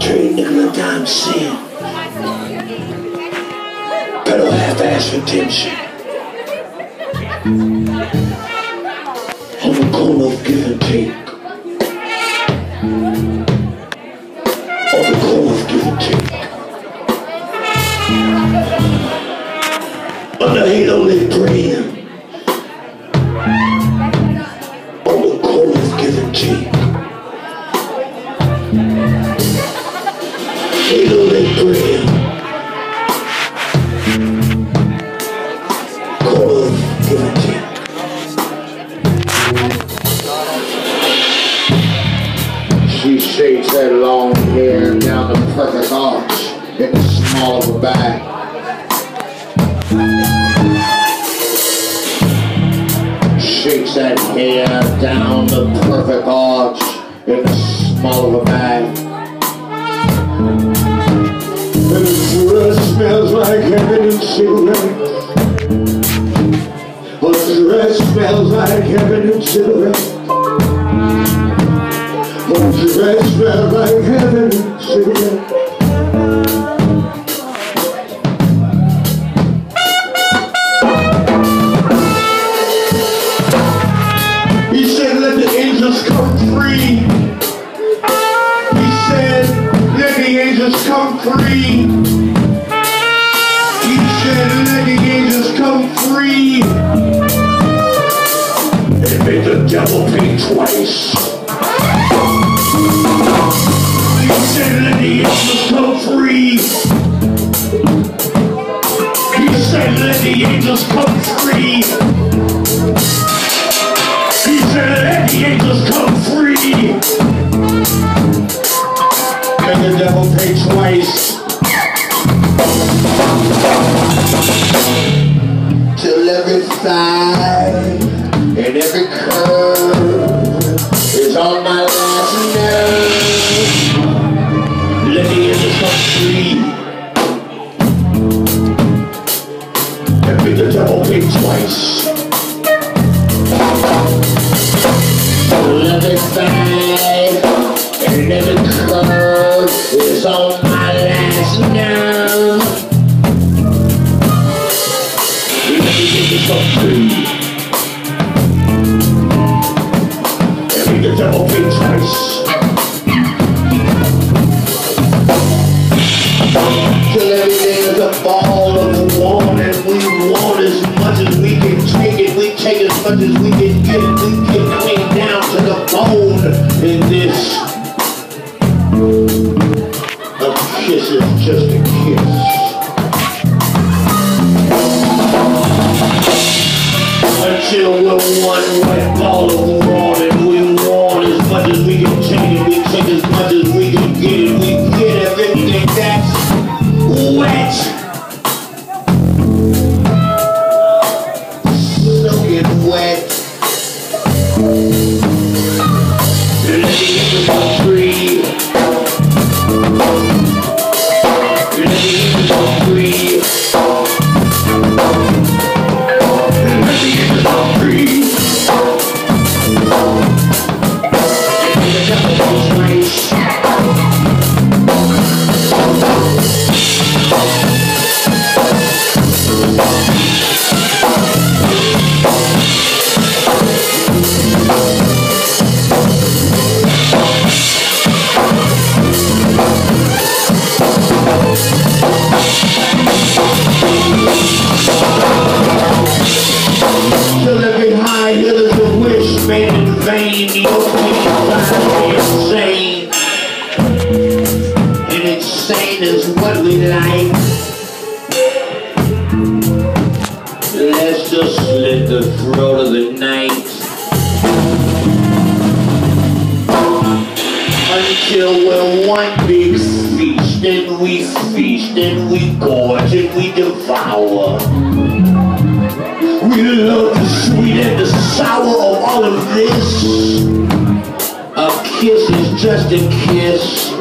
pay nickel and dime cent. Pedal half-ass redemption. On the corner of give and take. On the corner of give and take. Under halo lit brand. On the corner of give and take. Perfect arch in the small of a bag. Shakes that hair down the perfect arch in the small of a bag. And the dress smells like heaven and cigarettes. Oh, the dress smells like heaven and cigarettes. Oh, the dress smells like heaven twice. Said, said, let the angels come free. He said, let the angels come free. The devil pay twice. Till every side And make the devil pay twice. Every side and every curve is on my last. Let the angels come free. And make the devil pay twice. Till every day is a ball Much as we can get. We get clean down to the bone in this. A kiss is just a kiss. Until we're one wet ball of and we want as much as we can take it. We take as much as we can get. Soaking wet. Is what we like. Let's just slit the throat of the night. Until we're one big feast, and we feast, and we gorge, and we devour. We love the sweet and the sour of all of this. A kiss is just a kiss.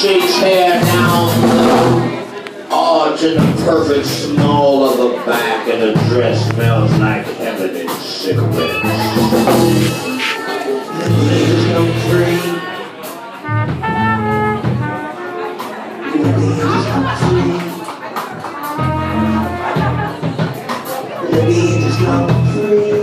shakes hair down arching the perfect small of the back and the dress smells like heaven and cigarettes. Ladies come free. Ladies come free. Ladies come free.